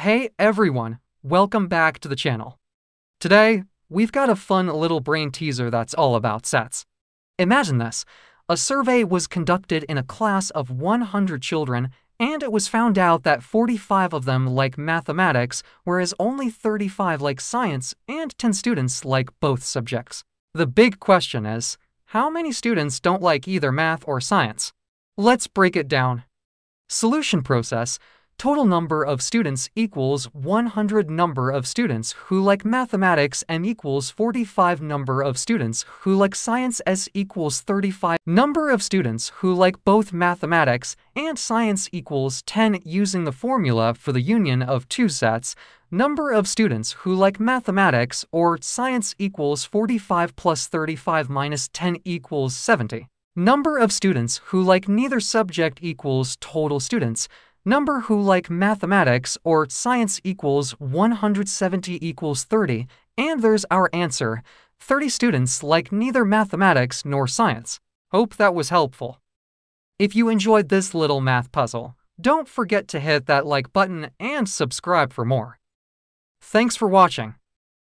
Hey everyone, welcome back to the channel. Today, we've got a fun little brain teaser that's all about sets. Imagine this. A survey was conducted in a class of 100 children, and it was found out that 45 of them like mathematics, whereas only 35 like science, and 10 students like both subjects. The big question is, how many students don't like either math or science? Let's break it down. Solution process total number of students equals 100 number of students who like mathematics m equals 45 number of students who like science s equals 35 number of students who like both mathematics and science equals 10 using the formula for the union of two sets. Number of students who like mathematics or science equals 45 plus 35 minus 10 equals 70 number of students who like neither subject equals total students number who like mathematics or science equals 170 equals 30, and there's our answer 30 students like neither mathematics nor science. Hope that was helpful. If you enjoyed this little math puzzle, don't forget to hit that like button and subscribe for more. Thanks for watching.